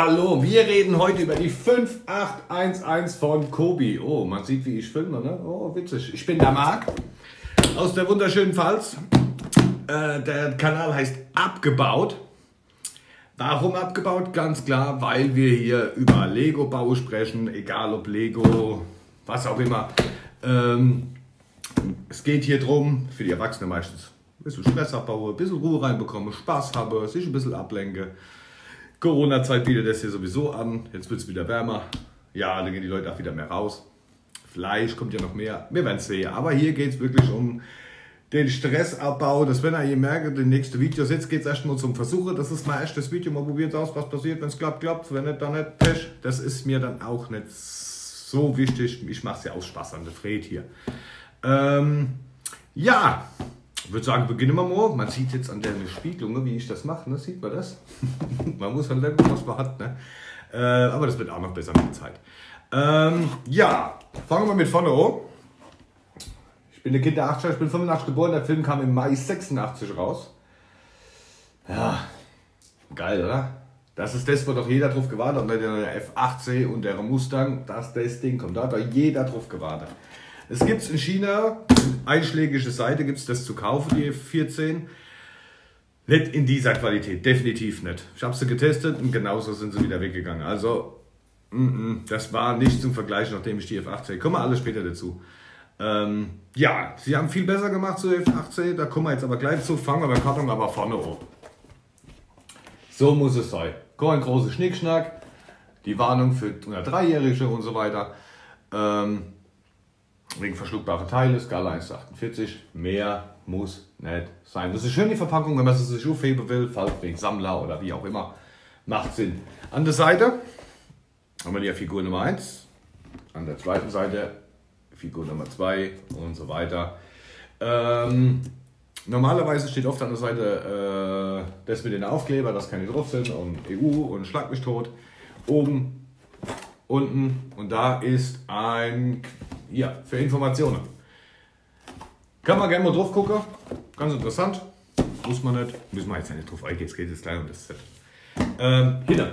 Hallo, wir reden heute über die 5811 von Kobi. Oh, man sieht, wie ich filme, ne? Oh, witzig. Ich bin der Marc aus der wunderschönen Pfalz. Äh, der Kanal heißt Abgebaut. Warum abgebaut? Ganz klar, weil wir hier über Lego-Bau sprechen, egal ob Lego, was auch immer. Ähm, es geht hier drum, für die Erwachsenen meistens, ein bisschen Stress abbaue, ein bisschen Ruhe reinbekomme, Spaß habe, sich ein bisschen ablenke. Corona-Zeit bietet das hier sowieso an. Jetzt wird es wieder wärmer. Ja, dann gehen die Leute auch wieder mehr raus. Vielleicht kommt ja noch mehr. Wir werden es sehen. Aber hier geht es wirklich um den Stressabbau. Das wenn ihr hier merkt, die nächste Videos, jetzt geht es erstmal zum Versuchen. Das ist mein erstes Video. Mal probiert aus, was passiert. Wenn es klappt, klappt. Wenn nicht, dann nicht. Pech. Das ist mir dann auch nicht so wichtig. Ich mache es ja aus Spaß an der Fred hier. Ähm, ja, ich würde sagen, beginnen wir mal. Man sieht jetzt an der Spiegelung, wie ich das mache, ne? sieht man das? man muss halt lernen, was man hat. Ne? Äh, aber das wird auch noch besser mit der Zeit. Ähm, ja, fangen wir mit vorne an. Ich bin ein Kind der 80er, ich bin 85 geboren, der Film kam im Mai 86 raus. Ja, geil, oder? Das ist das, wo doch jeder drauf gewartet hat, der F18 und der Mustang, dass das Ding kommt. Da hat doch jeder drauf gewartet. Es gibt in China, einschlägige Seite gibt es das zu kaufen, die F14. Nicht in dieser Qualität, definitiv nicht. Ich habe sie getestet und genauso sind sie wieder weggegangen. Also, mm, das war nicht zum Vergleich, nachdem ich die F18. Kommen wir alles später dazu. Ähm, ja, sie haben viel besser gemacht zu F18, da kommen wir jetzt aber gleich zu. Fangen wir beim Karton aber vorne an. So muss es sein. Kein großer Schnickschnack, die Warnung für Dreijährige und so weiter. Ähm, wegen verschluckbare Teile, Skala 1,48. Mehr muss nicht sein. Das ist schön die Verpackung, wenn man es sich aufheben will, falls wegen Sammler oder wie auch immer. Macht Sinn. An der Seite haben wir die Figur Nummer 1. An der zweiten Seite Figur Nummer 2 und so weiter. Ähm, normalerweise steht oft an der Seite äh, das mit den Aufkleber, dass keine drauf sind und EU und Schlag mich tot. Oben, unten und da ist ein ja, für Informationen. Kann man gerne mal drauf gucken. Ganz interessant. Muss man nicht. Müssen wir jetzt nicht drauf eingehen. Jetzt geht es gleich um das Set. Ähm, hinter.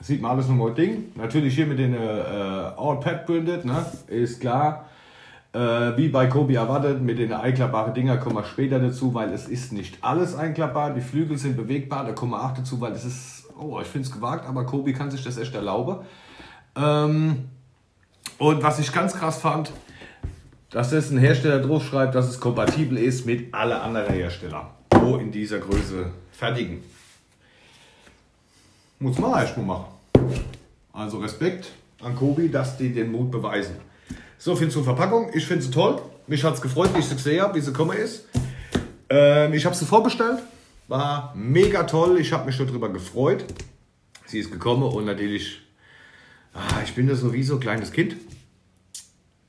Sieht man alles nochmal Ding. Natürlich hier mit den äh, All Pad Printed, ne? Ist klar. Äh, wie bei Kobi erwartet, mit den einklappbaren Dinger kommen wir später dazu, weil es ist nicht alles einklappbar. Die Flügel sind bewegbar, da kommen wir auch dazu, weil es ist, oh, ich finde es gewagt, aber Kobi kann sich das echt erlauben. Ähm, und was ich ganz krass fand, dass das ein Hersteller drauf schreibt, dass es kompatibel ist mit allen anderen Herstellern, wo in dieser Größe fertigen. Muss man erstmal machen. Also Respekt an Kobi, dass die den Mut beweisen. So viel zur Verpackung. Ich finde sie toll. Mich hat es gefreut, wie ich sie gesehen habe, wie sie gekommen ist. Ähm, ich habe sie vorbestellt. War mega toll. Ich habe mich darüber gefreut. Sie ist gekommen und natürlich ah, ich bin da sowieso ein kleines Kind.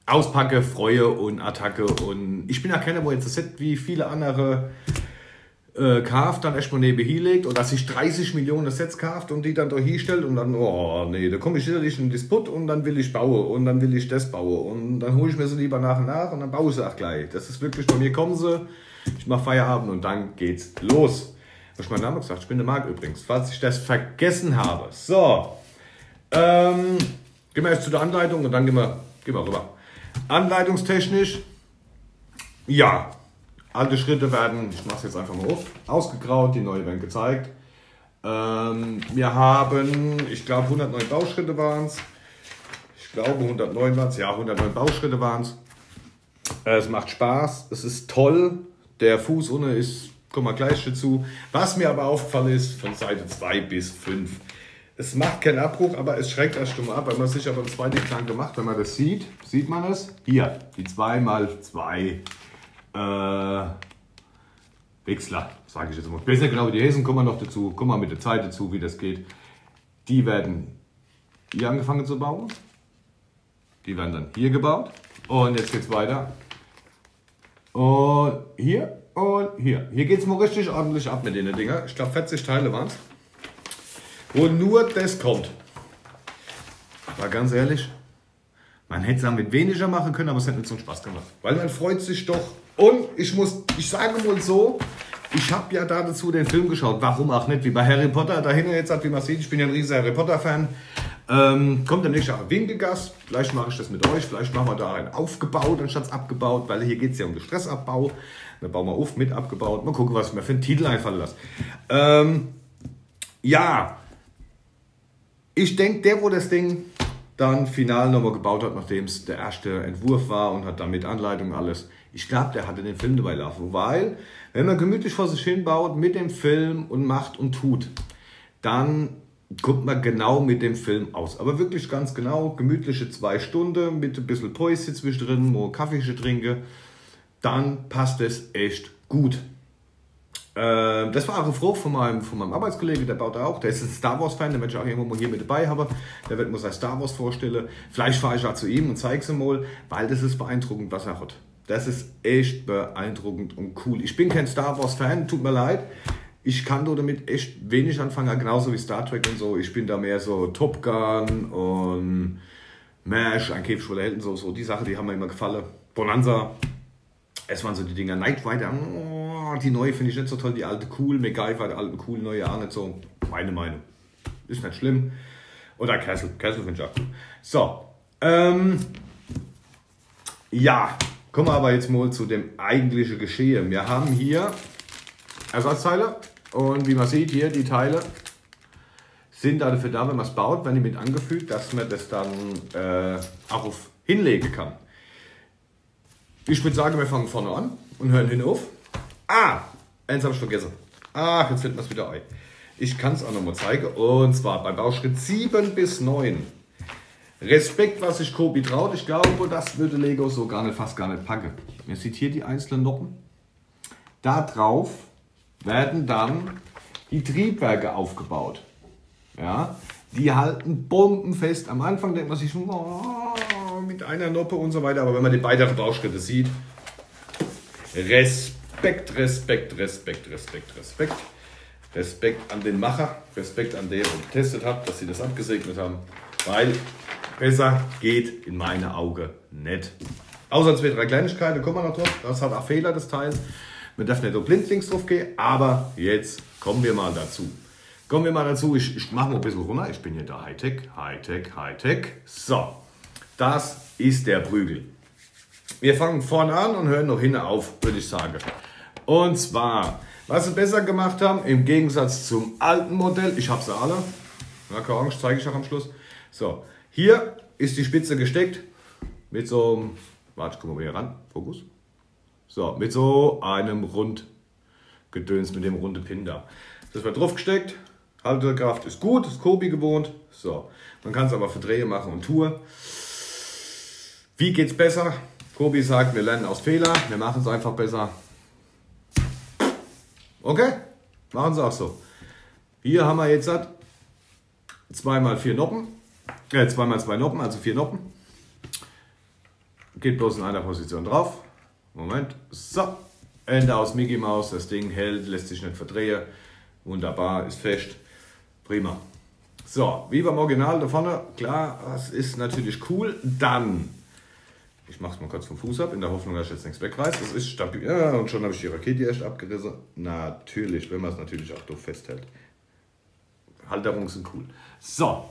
Auspacke, Freue und Attacke und ich bin ja keiner, wo jetzt das Set wie viele andere äh, kauft, dann erstmal neben hier legt und dass sich 30 Millionen Sets kauft und die dann da hier stellt und dann, oh nee, da komme ich sicherlich in den Disput und dann will ich bauen und dann will ich das bauen und dann hole ich mir sie lieber nach und nach und dann baue ich sie auch gleich. Das ist wirklich, bei mir kommen sie, ich mache Feierabend und dann geht's los. Was ich mein Name gesagt? Ich bin der Marc übrigens, falls ich das vergessen habe. So, ähm, gehen wir jetzt zu der Anleitung und dann gehen wir, gehen wir rüber. Anleitungstechnisch, ja, alte Schritte werden, ich mache es jetzt einfach mal auf, ausgegraut, die neue werden gezeigt. Ähm, wir haben, ich glaube 109 Bauschritte waren es. Ich glaube 109 waren es, ja 109 Bauschritte waren es. Es macht Spaß, es ist toll. Der Fuß ohne ist, kommen wir gleich dazu. Was mir aber aufgefallen ist, von Seite 2 bis 5 es macht keinen Abbruch, aber es schreckt erst mal ab, weil man sich aber zwei Klang gemacht, wenn man das sieht. Sieht man das? Hier, die 2x2 äh, Wechsler, sage ich jetzt mal. Nicht genau, die Häsen kommen wir noch dazu. Kommen wir mit der Zeit dazu, wie das geht. Die werden hier angefangen zu bauen. Die werden dann hier gebaut. Und jetzt geht es weiter. Und hier und hier. Hier geht es mal richtig ordentlich ab mit den Dinger. Ich glaube 40 Teile waren es wo nur das kommt. Aber ganz ehrlich, man hätte es auch mit weniger machen können, aber es hat nicht so einen Spaß gemacht. Weil man freut sich doch. Und ich muss, ich sage mal so, ich habe ja dazu den Film geschaut. Warum auch nicht? Wie bei Harry Potter. Dahinter jetzt hat, wie man sieht, ich bin ja ein riesiger Harry Potter-Fan. Ähm, kommt der nächste Winkelgas. Vielleicht mache ich das mit euch. Vielleicht machen wir da einen aufgebaut anstatt abgebaut, weil hier geht es ja um den Stressabbau. Dann bauen wir auf mit abgebaut. Mal gucken, was ich mir für einen Titel einfallen lasse. Ähm, ja, ich denke, der, wo das Ding dann final nochmal gebaut hat, nachdem es der erste Entwurf war und hat damit Anleitung alles. Ich glaube, der hatte den Film dabei laufen, weil wenn man gemütlich vor sich hin baut mit dem Film und macht und tut, dann kommt man genau mit dem Film aus. Aber wirklich ganz genau, gemütliche zwei Stunden mit ein bisschen Päuschen zwischendrin, wo Kaffee trinke, dann passt es echt gut. Äh, das war auch ein Froh von meinem, von meinem Arbeitskollege, der baut auch. Der ist ein Star Wars-Fan, der möchte ich auch irgendwo mal hier mit dabei haben. Der wird mir sein Star Wars vorstellen. Vielleicht fahre ich auch zu ihm und zeige es ihm mal, weil das ist beeindruckend, was er hat. Das ist echt beeindruckend und cool. Ich bin kein Star Wars-Fan, tut mir leid. Ich kann damit echt wenig anfangen, genauso wie Star Trek und so. Ich bin da mehr so Top Gun und MASH, ein Käfig Helden, so, so die Sachen, die haben mir immer gefallen. Bonanza, es waren so die Dinger. Night Rider, oh, die neue finde ich nicht so toll, die alte cool. MacGyver, die alte cool, neue auch nicht so. Meine Meinung. Ist nicht schlimm. Oder Castle, Castle finde ich auch cool. So, ähm, ja, kommen wir aber jetzt mal zu dem eigentlichen Geschehen. Wir haben hier Ersatzteile und wie man sieht hier, die Teile sind dafür da, wenn man es baut, wenn die mit angefügt, dass man das dann äh, auch auf hinlegen kann. Ich würde sagen, wir fangen vorne an und hören hin auf. Ah, eins habe ich vergessen. Ach, jetzt fällt mir es wieder ein. Ich kann es auch nochmal zeigen. Und zwar bei Bauschritt 7 bis 9. Respekt, was sich Kobi traut. Ich glaube, das würde Lego so gar nicht, fast gar nicht packen. Ihr seht hier die einzelnen Noppen. Da drauf werden dann die Triebwerke aufgebaut. Ja, die halten bombenfest. Am Anfang denkt man sich, oh, mit einer Noppe und so weiter, aber wenn man die weiteren Bauschritte sieht, Respekt, Respekt, Respekt, Respekt, Respekt. Respekt an den Macher, Respekt an den, der getestet hat, dass sie das abgesegnet haben, weil besser geht in meine Augen nicht. Außer zwei, drei Kleinigkeiten, kommen wir noch drauf. Das hat auch Fehler, das Teil. Man darf nicht so blindlings drauf gehen, aber jetzt kommen wir mal dazu. Kommen wir mal dazu, ich, ich mache mal ein bisschen runter. Ich bin hier da Hightech, Hightech, Hightech. So, das ist der Prügel. Wir fangen vorne an und hören noch hinten auf, würde ich sagen. Und zwar, was sie besser gemacht haben, im Gegensatz zum alten Modell, ich habe sie alle, na, keine Angst, zeige ich auch am Schluss. So, hier ist die Spitze gesteckt mit so einem, warte, guck mal hier ran, Fokus. So, mit so einem Rundgedöns, mit dem runden Pin da. Das wird drauf gesteckt, Haltekraft ist gut, ist Kobi gewohnt. So, man kann es aber für Drehe machen und Tour. Wie geht's besser? Kobi sagt, wir lernen aus Fehler, wir machen es einfach besser. Okay, machen Sie auch so. Hier haben wir jetzt 2 x 4 Noppen, äh, 2 x 2 Noppen, also 4 Noppen. Geht bloß in einer Position drauf. Moment, so. Ende aus Mickey Mouse, das Ding hält, lässt sich nicht verdrehen. Wunderbar, ist fest. Prima. So, wie beim Original da vorne, klar, das ist natürlich cool. Dann ich mache es mal kurz vom Fuß ab, in der Hoffnung, dass ich jetzt nichts wegreißt. Das ist stabil. Ja, und schon habe ich die Rakete erst abgerissen. Natürlich, wenn man es natürlich auch doof festhält. Halterungen sind cool. So,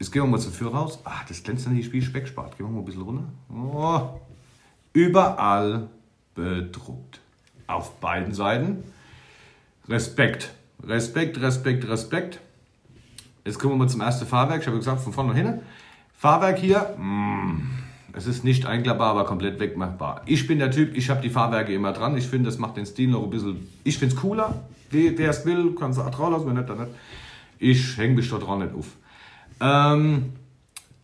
jetzt gehen wir mal zur Tür raus. Ah, das glänzt nicht wie Speck spart. Gehen wir mal ein bisschen runter. Oh. Überall bedruckt. Auf beiden Seiten. Respekt. Respekt, Respekt, Respekt. Jetzt kommen wir mal zum ersten Fahrwerk. Ich habe gesagt, von vorne nach hinten. Fahrwerk hier. Mmh es ist nicht einklappbar, aber komplett wegmachbar. Ich bin der Typ, ich habe die Fahrwerke immer dran. Ich finde, das macht den Stil noch ein bisschen. Ich finde es cooler. Wer es will, kann es auch drauf lassen, wenn nicht, dann nicht. Ich hänge mich da dran nicht auf. Ähm,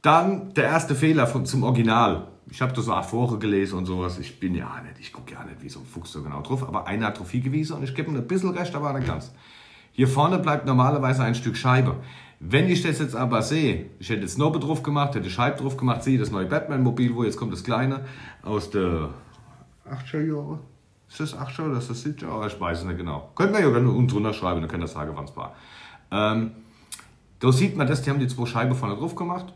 dann der erste Fehler von, zum Original. Ich habe das auch vorher gelesen und sowas. Ich bin ja nicht, ich gucke ja nicht wie so ein Fuchs so genau drauf, aber einer hat hingewiesen und ich gebe ihm ein bisschen recht, aber nicht ganz. Hier vorne bleibt normalerweise ein Stück Scheibe. Wenn ich das jetzt aber sehe, ich hätte jetzt Snobe drauf gemacht, hätte Scheibe drauf gemacht, sehe das neue Batman-Mobil, wo jetzt kommt das kleine aus der 80er Jahre. Ist das 80er oder ist das 70er? Oh, ich weiß es nicht genau. Könnt ihr ja unten drunter schreiben, dann könnt ihr sagen, wann es war. Ähm, da sieht man das, die haben die zwei Scheiben vorne drauf gemacht.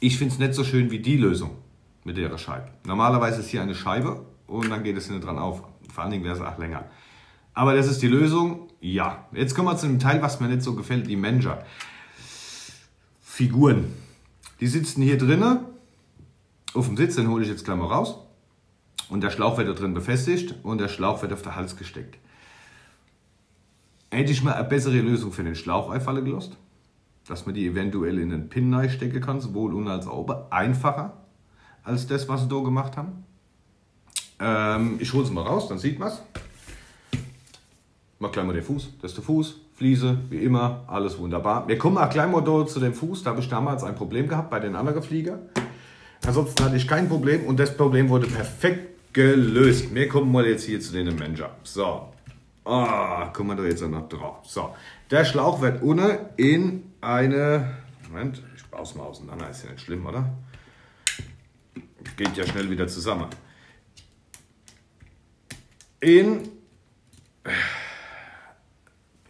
Ich finde es nicht so schön wie die Lösung mit der Scheibe. Normalerweise ist hier eine Scheibe und dann geht es hinten dran auf. Vor allen Dingen wäre es auch länger. Aber das ist die Lösung? Ja. Jetzt kommen wir zu dem Teil, was mir nicht so gefällt, die Manager. Figuren. Die sitzen hier drinnen auf dem Sitz, den hole ich jetzt gleich mal raus. Und der Schlauch wird da drin befestigt und der Schlauch wird auf den Hals gesteckt. Hätte ich mal eine bessere Lösung für den Schlauch einfallen gelost, dass man die eventuell in den Pin stecken kann, sowohl unten als auch oben. Einfacher als das, was sie da gemacht haben. Ähm, ich hole es mal raus, dann sieht man es. Mach gleich mal den Fuß. Das ist der Fuß, Fliese, wie immer, alles wunderbar. Wir kommen auch gleich mal zu dem Fuß. Da habe ich damals ein Problem gehabt bei den anderen Flieger. Ansonsten hatte ich kein Problem und das Problem wurde perfekt gelöst. Wir kommen mal jetzt hier zu den Manager. So. Ah, oh, kommen wir da jetzt noch drauf. So. Der Schlauch wird unten in eine. Moment, ich baue es mal auseinander. Ist ja nicht schlimm, oder? Geht ja schnell wieder zusammen. In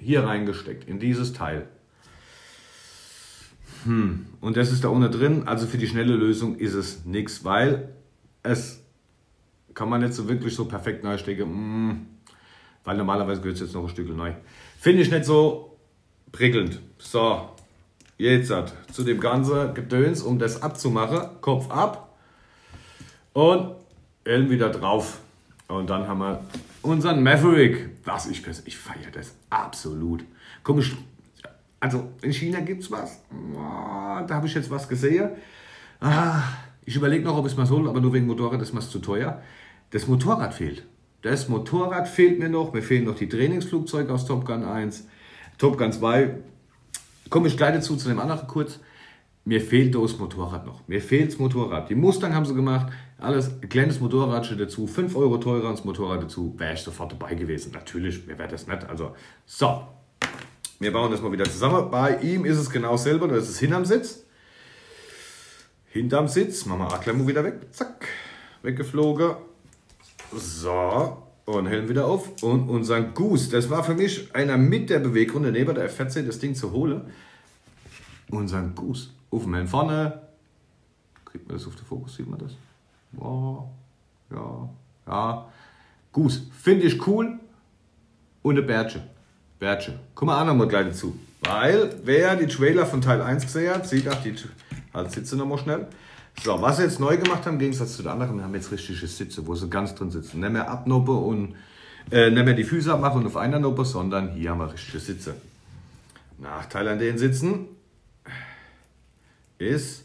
hier reingesteckt, in dieses Teil. Hm. Und das ist da unten drin. Also für die schnelle Lösung ist es nichts, weil es kann man nicht so wirklich so perfekt neu stecken. Hm. Weil normalerweise gehört es jetzt noch ein Stück neu. Finde ich nicht so prickelnd. So, jetzt hat zu dem ganzen Gedöns, um das abzumachen, Kopf ab und Helm wieder drauf. Und dann haben wir unseren Maverick. Was ich ich feiere das absolut. Komisch. Also in China gibt es was. Da habe ich jetzt was gesehen. Ah, ich überlege noch, ob ich es mal soll, aber nur wegen Motorrad ist mir zu teuer. Das Motorrad fehlt. Das Motorrad fehlt mir noch. Mir fehlen noch die Trainingsflugzeuge aus Top Gun 1. Top Gun 2. Komme ich gleich dazu, zu dem anderen kurz. Mir fehlt das Motorrad noch. Mir fehlt das Motorrad. Die Mustang haben sie gemacht. Alles, ein kleines Motorrad dazu. 5 Euro teurer ins Motorrad dazu. Wäre ich sofort dabei gewesen. Natürlich, mir wäre das nicht. Also, so. Wir bauen das mal wieder zusammen. Bei ihm ist es genau selber. Das ist hinterm Sitz. Hinterm Sitz. Machen wir A-Klemmo wieder weg. Zack. Weggeflogen. So. Und Helm wieder auf. Und unseren Goose. Das war für mich einer mit der Beweggründe, neben der F14 das Ding zu holen. Unseren Goose. Auf dem Helm vorne. Kriegt man das auf den Fokus? Sieht man das? Oh, ja, ja. Goose. Finde ich cool. Und eine Bärtsche. Bärtsche. Guck mal auch nochmal gleich dazu. Weil, wer die Trailer von Teil 1 gesehen hat, sieht auch die halt Sitze nochmal schnell. So, was sie jetzt neu gemacht haben, im Gegensatz zu den anderen, wir haben jetzt richtige Sitze, wo sie ganz drin sitzen. Nicht mehr abnoppe und äh, nicht mehr die Füße abmachen und auf einer Noppe, sondern hier haben wir richtige Sitze. Nachteil an den Sitzen ist,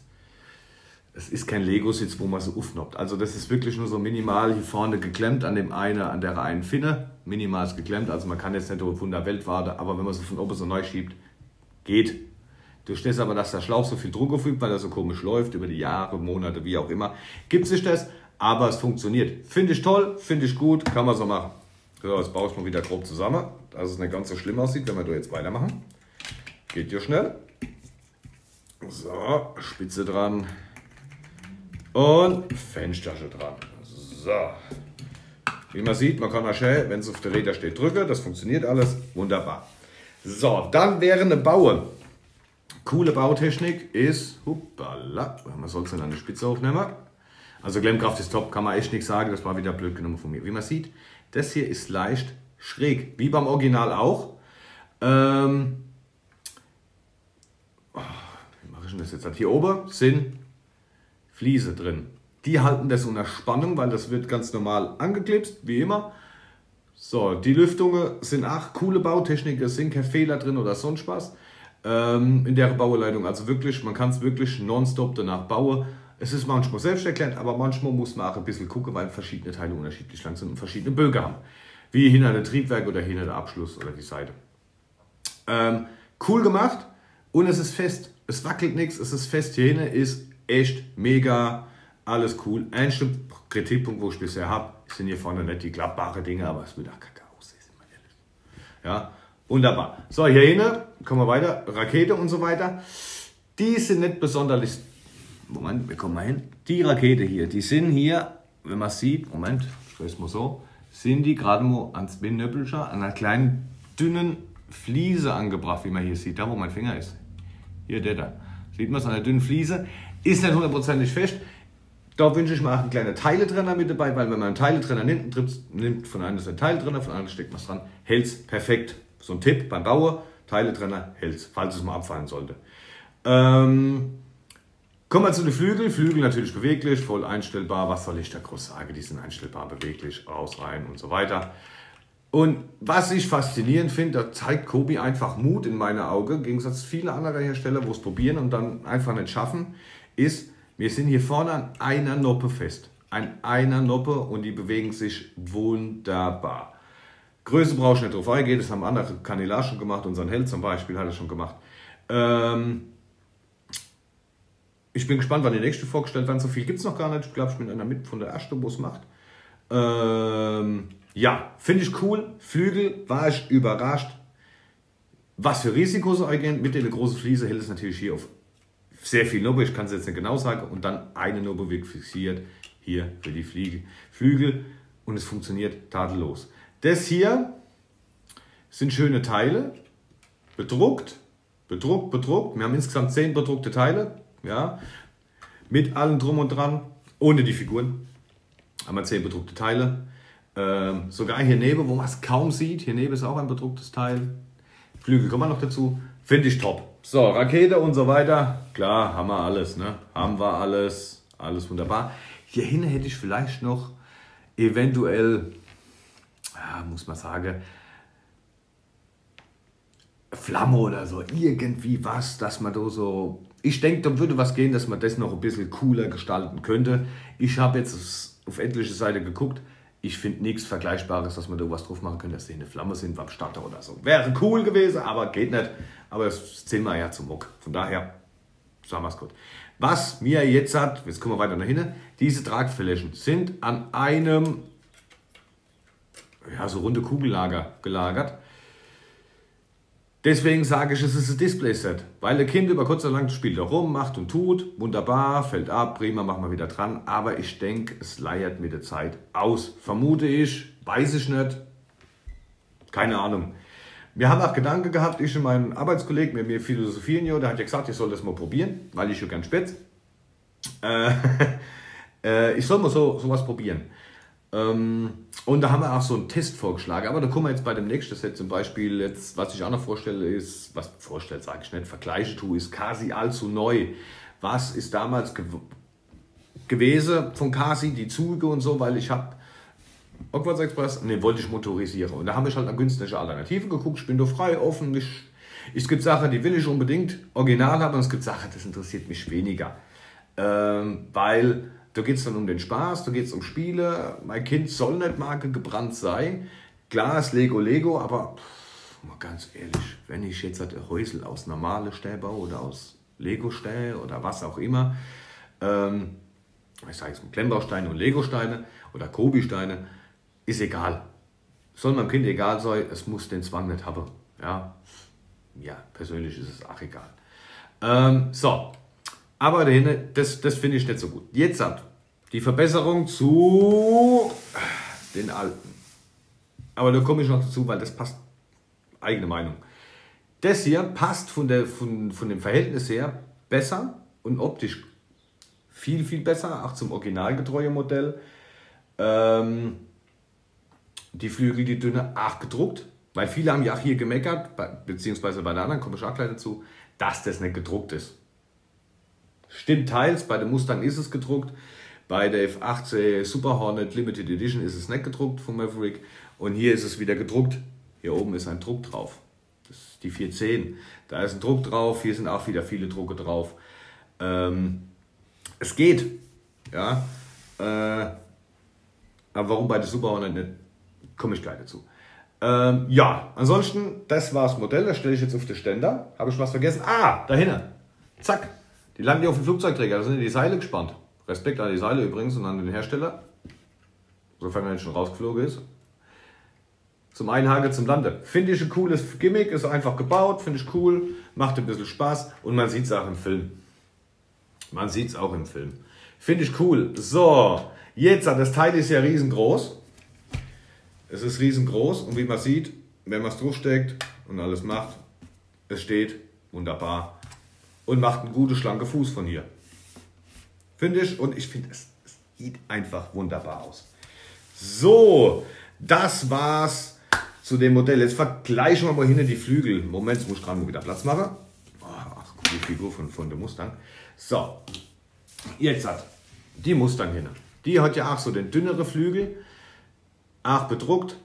es ist kein Lego-Sitz, wo man so aufnoppt. Also das ist wirklich nur so minimal hier vorne geklemmt an dem einen, an der einen Finne. Minimal ist geklemmt, also man kann jetzt nicht von der Welt warten, aber wenn man so von oben so neu schiebt, geht. Durch das aber, dass der Schlauch so viel Druck aufügt, weil er so komisch läuft, über die Jahre, Monate, wie auch immer, gibt sich das, aber es funktioniert. Finde ich toll, finde ich gut, kann man so machen. So, jetzt baue ich mal wieder grob zusammen, dass es nicht ganz so schlimm aussieht, wenn wir da jetzt weitermachen. Geht ja schnell. So, Spitze dran, und Fensterchen dran. So. Wie man sieht, man kann auch schnell, wenn es auf der Räder steht, drücken. Das funktioniert alles wunderbar. So, dann wäre eine Baue. Coole Bautechnik ist, hoppala, man soll es dann an die Spitze aufnehmen. Also Glemmkraft ist top, kann man echt nichts sagen, das war wieder blöd genommen von mir. Wie man sieht, das hier ist leicht schräg, wie beim Original auch. Ähm, oh, ich das jetzt? Hier oben sind Fliese drin. Die halten das unter Spannung, weil das wird ganz normal angeklipst, wie immer. So, die Lüftungen sind auch coole Bautechnik, es sind keine Fehler drin oder sonst was ähm, in der Bauleitung. Also wirklich, man kann es wirklich nonstop danach bauen. Es ist manchmal selbsterklärend, aber manchmal muss man auch ein bisschen gucken, weil verschiedene Teile unterschiedlich lang sind und verschiedene Bögen haben. Wie hinter der Triebwerk oder hinter der Abschluss oder die Seite. Ähm, cool gemacht und es ist fest. Es wackelt nichts, es ist fest. Hier hinten ist echt mega, alles cool. Einzige Kritikpunkt, wo ich bisher habe, sind hier vorne nicht die klappbare Dinge, aber es wird auch kacke aussehen, sind wir ehrlich. Ja, wunderbar. So, hier hinten, kommen wir weiter, Rakete und so weiter. Die sind nicht besonders, Moment, wir kommen mal hin. Die Rakete hier, die sind hier, wenn man sieht, Moment, ich mal so, sind die gerade mal ans Binnöppelscher, an einer kleinen, dünnen Fliese angebracht, wie man hier sieht, da wo mein Finger ist. Hier, der da. Sieht man es an der dünnen Fliese. Ist nicht hundertprozentig fest. Da wünsche ich mir auch einen kleinen Teiletrenner mit dabei, weil wenn man einen Teiletrenner nimmt, nimmt von einem ist ein Teiletrenner, von einem steckt was dran, hält es perfekt. So ein Tipp beim Bauer, Teiletrenner hält falls es mal abfallen sollte. Ähm, kommen wir zu den Flügeln. Flügel natürlich beweglich, voll einstellbar. Was soll ich da groß sagen? Die sind einstellbar, beweglich, raus, rein und so weiter. Und was ich faszinierend finde, da zeigt Kobi einfach Mut in meinen Augen, im Gegensatz zu vielen anderen Hersteller, wo es probieren und dann einfach nicht schaffen, ist, wir sind hier vorne an einer Noppe fest. An einer Noppe und die bewegen sich wunderbar. Größe brauche ich nicht drauf eingehen, das haben andere Kanäle schon gemacht, unseren Held zum Beispiel hat er schon gemacht. Ähm ich bin gespannt, wann die nächste vorgestellt werden. So viel gibt es noch gar nicht. Ich glaube, ich bin einer mit von der ersten, wo es macht. Ähm ja, finde ich cool. Flügel war ich überrascht. Was für Risikos eingehen. Mit der großen Fliese hält es natürlich hier auf sehr viel Nobbe, ich kann es jetzt nicht genau sagen, und dann eine Nobbe wird fixiert hier für die Fliege, Flügel und es funktioniert tadellos. Das hier sind schöne Teile, bedruckt, bedruckt, bedruckt. Wir haben insgesamt zehn bedruckte Teile, ja, mit allem drum und dran, ohne die Figuren. Haben wir zehn bedruckte Teile. Ähm, sogar hier neben, wo man es kaum sieht, hier neben ist auch ein bedrucktes Teil. Flügel kommen wir noch dazu. Finde ich top. So, Rakete und so weiter. Klar, haben wir alles, ne? Haben wir alles. Alles wunderbar. Hierhin hätte ich vielleicht noch eventuell, ja, muss man sagen, Flamme oder so, irgendwie was, dass man da so. Ich denke, da würde was gehen, dass man das noch ein bisschen cooler gestalten könnte. Ich habe jetzt auf etliche Seite geguckt ich finde nichts Vergleichbares, dass man da was drauf machen könnte, dass die eine Flamme sind beim Starter oder so. Wäre cool gewesen, aber geht nicht. Aber das zählen wir ja zum Muck. Von daher, sagen wir es gut. Was mir jetzt hat, jetzt kommen wir weiter nach hinten, diese Tragflächen sind an einem ja, so runde Kugellager gelagert. Deswegen sage ich, es ist ein Display-Set, weil der Kind über kurz oder lang spielt er rum, macht und tut, wunderbar, fällt ab, prima, machen wir wieder dran. Aber ich denke, es leiert mit der Zeit aus. Vermute ich, weiß ich nicht, keine Ahnung. Wir haben auch Gedanken gehabt, ich und mein Arbeitskollege, mit mir philosophieren ja, der hat ja gesagt, ich soll das mal probieren, weil ich ja gern spitz. Äh, äh, ich soll mal so sowas probieren. Ähm, und da haben wir auch so einen Test vorgeschlagen. Aber da kommen wir jetzt bei dem nächsten Set zum Beispiel, jetzt, was ich auch noch vorstelle, ist, was vorstellt, sage ich nicht, vergleiche tu, ist Kasi allzu neu. Was ist damals gew gewesen von Kasi, die Züge und so, weil ich habe Hogwarts Express, ne, wollte ich motorisieren. Und da haben wir halt eine günstige Alternative geguckt. Ich bin da frei, offen. Ich, es gibt Sachen, die will ich unbedingt original haben und es gibt Sachen, das interessiert mich weniger. Ähm, weil da geht es dann um den Spaß, da geht es um Spiele. Mein Kind soll nicht Marke gebrannt sein. Ist Lego Lego, aber pff, mal ganz ehrlich, wenn ich jetzt ein Häusel aus normale Stäbe oder aus Lego-Stäbe oder was auch immer, ähm, ich sage jetzt Klemmbausteine und Lego-Steine oder Kobi-Steine, ist egal. Soll meinem Kind egal sein, es muss den Zwang nicht haben. Ja, ja persönlich ist es auch egal. Ähm, so, aber dahin, das, das finde ich nicht so gut. Jetzt hat die Verbesserung zu den alten. Aber da komme ich noch dazu, weil das passt. Eigene Meinung. Das hier passt von, der, von, von dem Verhältnis her besser und optisch viel, viel besser, auch zum originalgetreuen Modell. Ähm, die Flügel, die dünne, auch gedruckt. Weil viele haben ja auch hier gemeckert, beziehungsweise bei der anderen, komme ich auch gleich dazu, dass das nicht gedruckt ist. Stimmt teils, bei dem Mustang ist es gedruckt, bei der F18 Super Hornet Limited Edition ist es nicht gedruckt vom Maverick und hier ist es wieder gedruckt. Hier oben ist ein Druck drauf. Das ist die 410. Da ist ein Druck drauf, hier sind auch wieder viele Drucke drauf. Ähm, es geht. Ja. Äh, aber warum bei der Super Hornet nicht, komme ich gleich dazu. Ähm, ja, ansonsten, das war das Modell, das stelle ich jetzt auf den Ständer. Habe ich was vergessen? Ah, da hinten. Zack, die landen ja auf dem Flugzeugträger, da sind die Seile gespannt. Respekt an die Seile übrigens und an den Hersteller, sofern er nicht schon rausgeflogen ist. Zum Einhaken, zum Lande. Finde ich ein cooles Gimmick, ist einfach gebaut, finde ich cool, macht ein bisschen Spaß und man sieht es auch im Film. Man sieht es auch im Film. Finde ich cool. So, jetzt, das Teil ist ja riesengroß. Es ist riesengroß und wie man sieht, wenn man es draufsteckt und alles macht, es steht wunderbar und macht einen guten, schlanken Fuß von hier. Finde ich, und ich finde, es, es Sieht einfach wunderbar aus. So, das war's zu dem Modell. Jetzt vergleichen wir mal hinten die Flügel. Moment, muss ich gerade wieder Platz machen. Oh, ach, die Figur von, von der Mustang. So, jetzt hat die Mustang hin. Die hat ja auch so den dünneren Flügel. Auch bedruckt.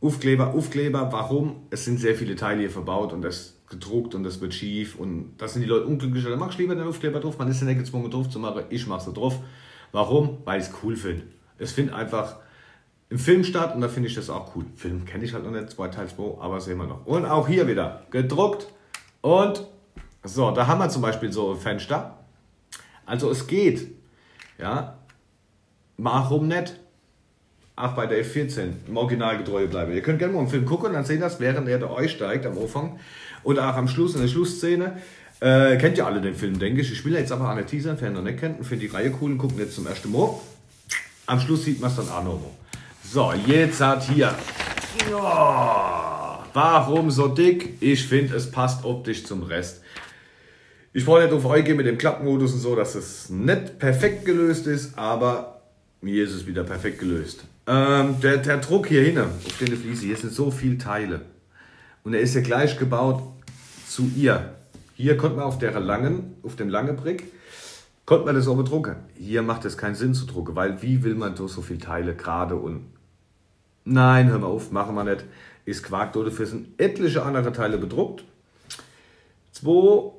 Aufkleber, Aufkleber. Warum? Es sind sehr viele Teile hier verbaut und das gedruckt und das wird schief und das sind die Leute unglücklich. Da mach ich lieber den Aufkleber drauf. Man ist ja nicht gezwungen drauf zu machen. Ich mache so drauf. Warum? Weil ich es cool finde. Es findet einfach im Film statt und da finde ich das auch cool. Film kenne ich halt noch nicht, zwei Teil 2, aber sehen wir noch. Und auch hier wieder gedruckt und so, da haben wir zum Beispiel so ein Fenster. Also es geht. Ja, warum nicht? Auch bei der F14 im Original getreu bleiben. Ihr könnt gerne mal im Film gucken, dann sehen das, während er da euch steigt am Anfang und auch am Schluss in der Schlussszene. Äh, kennt ihr alle den Film, denke ich. Ich will jetzt aber an der Teaser, wer noch nicht kennt, und finde die Reihe cool und gucken jetzt zum ersten Mal. Am Schluss sieht man es dann auch noch mal. So, jetzt hat hier. Ja, warum so dick? Ich finde, es passt optisch zum Rest. Ich wollte nicht auf euch gehen mit dem Klappmodus und so, dass es nicht perfekt gelöst ist, aber mir ist es wieder perfekt gelöst. Ähm, der, der Druck hier hinten auf den Fliese, hier sind so viele Teile. Und er ist ja gleich gebaut zu ihr. Hier konnte man auf der langen, auf dem langen Brick, konnte man das auch bedrucken. Hier macht es keinen Sinn zu drucken, weil wie will man durch so viele Teile gerade und Nein, hör mal auf, machen wir nicht. Ist Quark, dafür sind etliche andere Teile bedruckt. 2,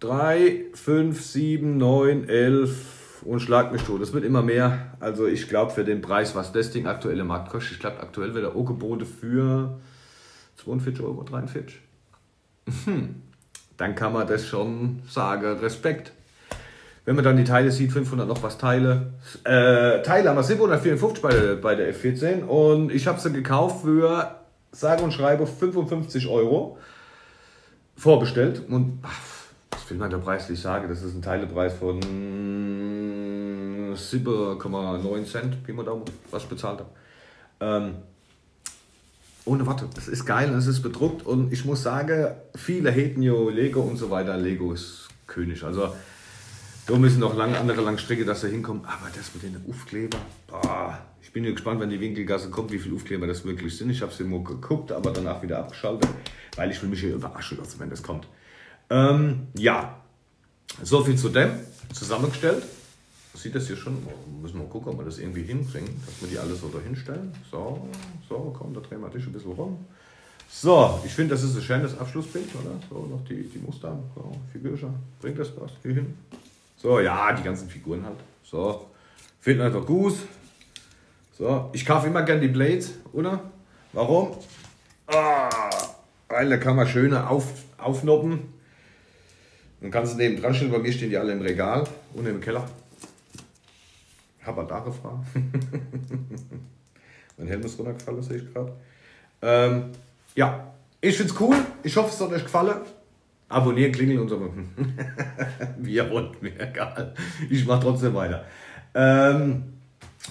3, 5, 7, 9, 11 und schlag mich tot. Es wird immer mehr. Also ich glaube für den Preis, was das Ding aktuell im Markt kostet, ich glaube aktuell wird der Gebote für 42 Euro, 43. Hm. Dann kann man das schon sagen, Respekt. Wenn man dann die Teile sieht, 500 noch was Teile. Äh, Teile haben wir 754 bei der, bei der F14 und ich habe sie gekauft für, sage und schreibe, 55 Euro. Vorbestellt und ach, will man da preislich sagen? Das ist ein Teilepreis von 7,9 Cent, wie man da was bezahlt hat. Ähm, ohne Worte. Es ist geil und es ist bedruckt und ich muss sagen, viele haten ja Lego und so weiter. Lego ist König. Also da müssen noch lange andere Langstrecke, dass er hinkommt. Aber das mit den Aufkleber, boah, ich bin gespannt, wenn die Winkelgasse kommt, wie viele Aufkleber das wirklich sind. Ich habe es immer geguckt, aber danach wieder abgeschaltet, weil ich will mich hier überraschen lassen, wenn das kommt. Ähm, ja, so viel zu dem. Zusammengestellt. Sieht das hier schon? Müssen wir gucken, ob wir das irgendwie hinkriegen, dass wir die alle so da hinstellen. So, so, komm, da drehen wir dich ein bisschen rum. So, ich finde, das ist ein schönes Abschlussbild, oder? So, noch die, die Muster, so, Figürchen. Bringt das was hier hin? So, ja, die ganzen Figuren halt. So, finden einfach gut. So, ich kaufe immer gern die Blades, oder? Warum? Ah, weil da kann man schöne auf, aufnoppen. Dann kannst du neben dran stellen, bei mir stehen die alle im Regal und im Keller. Hab da gefragt. mein Helm ist runtergefallen, sehe ich gerade. Ähm, ja, ich find's cool. Ich hoffe, es hat euch gefallen. Abonnieren, klingeln und so. Ihr wollt, mir egal. Ich mache trotzdem weiter. Ähm,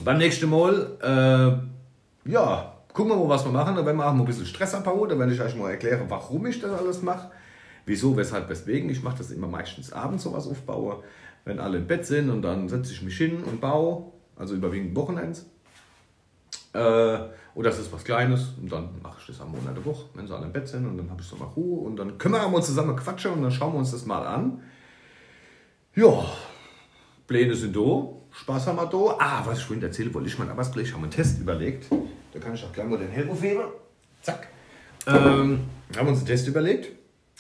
beim nächsten Mal, äh, ja, gucken wir mal, was wir machen. Da werden wir auch mal ein bisschen Stress abbauen. Da werde ich euch mal erklären, warum ich das alles mache. Wieso, weshalb, weswegen. Ich mache das immer meistens abends sowas aufbaue, wenn alle im Bett sind und dann setze ich mich hin und baue. Also überwiegend Wochenends. Äh, oder es ist was Kleines und dann mache ich das am Monat der Woche, wenn sie alle im Bett sind und dann habe ich so mal Ruhe und dann können wir mal zusammen quatschen und dann schauen wir uns das mal an. Ja, Pläne sind da, Spaß haben wir da. Ah, was ich vorhin erzählen wollte, ich mein Arbeitsblech, haben wir einen Test überlegt. Da kann ich auch gleich mal den Helm aufheben. Zack. Ähm, haben wir uns einen Test überlegt.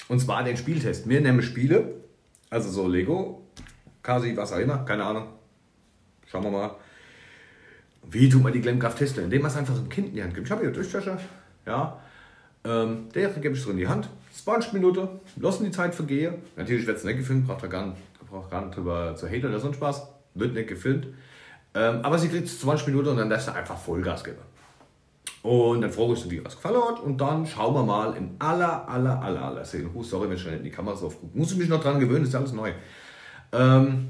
Und zwar den Spieltest. Wir nehmen Spiele, also so Lego, Kasi, was auch immer, keine Ahnung. Schauen wir mal. Wie tut man die Glemmkraft testen? Indem man es einfach dem Kind in die Hand gibt. Ich habe hier Durchtasche, ja. Ähm, der gebe ich so in die Hand. 20 Minuten, lassen die Zeit vergehen. Natürlich wird es nicht gefilmt, braucht er gar nicht, gar nicht drüber zu haten oder sonst was. Wird nicht gefilmt. Ähm, aber sie kriegt 20 Minuten und dann lässt er einfach Vollgas geben. Und dann frage ich sie, wie was gefallen hat. Und dann schauen wir mal im aller, aller, aller, aller Szene. Oh, sorry, wenn ich in die Kamera so aufgucke. Muss ich mich noch dran gewöhnen, ist ja alles neu. Ähm,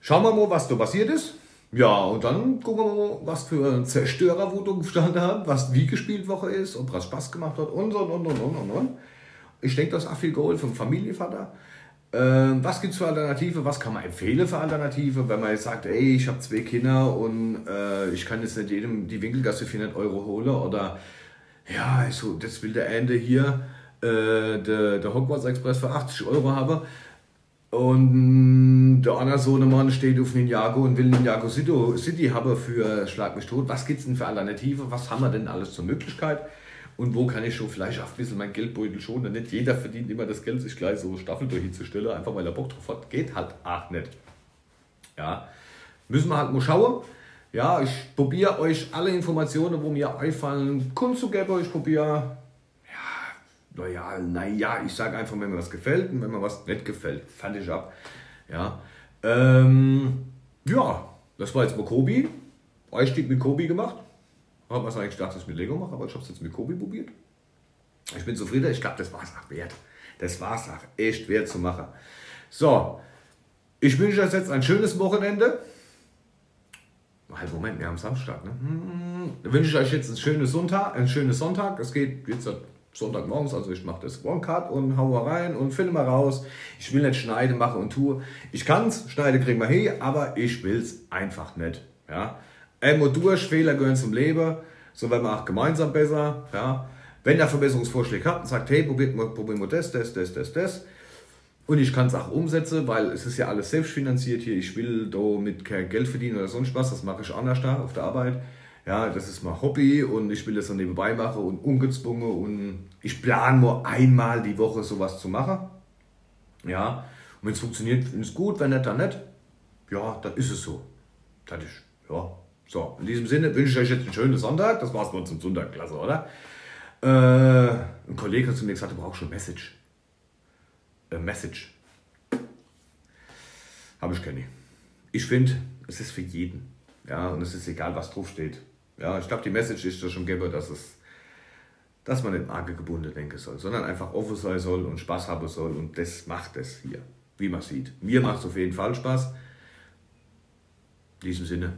schauen wir mal, was da passiert ist. Ja, und dann gucken wir mal, was für ein Zerstörer wo gestanden hat, was wie gespielt Woche ist, ob was Spaß gemacht hat und so und und und und und. Ich denke, das ist auch viel Gold vom Familienvater. Ähm, was gibt es für Alternative? Was kann man empfehlen für Alternative? Wenn man jetzt sagt, ey, ich habe zwei Kinder und äh, ich kann jetzt nicht jedem die Winkelgasse für 400 Euro holen oder ja, so, das will der Ende hier, äh, der, der Hogwarts Express für 80 Euro haben. Und der andere Sohnemann steht auf Ninjago und will Ninjago City haben für Schlag mich tot. Was gibt es denn für Alternative? Was haben wir denn alles zur Möglichkeit? Und wo kann ich schon vielleicht auch ein bisschen mein Geldbeutel schonen? Nicht jeder verdient immer das Geld, sich gleich so Staffel durchzustellen, einfach weil er Bock drauf hat. Geht halt auch nicht. Ja, müssen wir halt mal schauen. Ja, ich probiere euch alle Informationen, wo mir einfallen, kundzugeben. Ich probiere loyal, naja, ich sage einfach, wenn mir was gefällt und wenn mir was nicht gefällt, ich ab. Ja, ähm, ja das war jetzt mal Kobi. Einstieg mit Kobi gemacht. Habe was eigentlich gedacht, dass ich mit Lego mache, aber ich habe es jetzt mit Kobi probiert. Ich bin zufrieden, ich glaube, das war es auch wert. Das war es auch echt wert zu machen. So, ich wünsche euch jetzt ein schönes Wochenende. Halt, Moment, wir haben Samstag, ne? Hm, wünsche ich euch jetzt ein schönes Sonntag, ein schönes Sonntag. Es geht jetzt Sonntagmorgens, also ich mache das One-Cut und hau rein und filme raus. Ich will nicht schneiden, mache und tue. Ich kann es, schneide kriegen wir hin, aber ich will es einfach nicht. Ja? Immer durch, Fehler gehören zum Leben, so werden wir auch gemeinsam besser. Ja? Wenn ihr Verbesserungsvorschläge habt und sagt, hey, probiert mal, probieren wir das, das, das, das, das. Und ich kann es auch umsetzen, weil es ist ja alles selbstfinanziert hier. Ich will da mit kein Geld verdienen oder sonst was. Das mache ich anders da auf der Arbeit ja, das ist mein Hobby und ich will das dann nebenbei machen und ungezwungen und ich plane nur einmal die Woche sowas zu machen. Ja, und wenn es funktioniert, es gut, wenn nicht, dann nicht. Ja, dann ist es so. Fertig. Ja, so, in diesem Sinne wünsche ich euch jetzt einen schönen Sonntag. Das war's bei uns zum Sonntag, klasse, oder? Äh, ein Kollege hat zu mir gesagt, du brauchst schon Message. Äh, Message. Habe ich keine. Ich finde, es ist für jeden. Ja, und es ist egal, was drauf steht. Ja, ich glaube, die Message ist ja schon gäbe, dass es dass man nicht arge gebunden denken soll, sondern einfach offen sein soll und Spaß haben soll und das macht es hier, wie man sieht. Mir macht es auf jeden Fall Spaß. In diesem Sinne,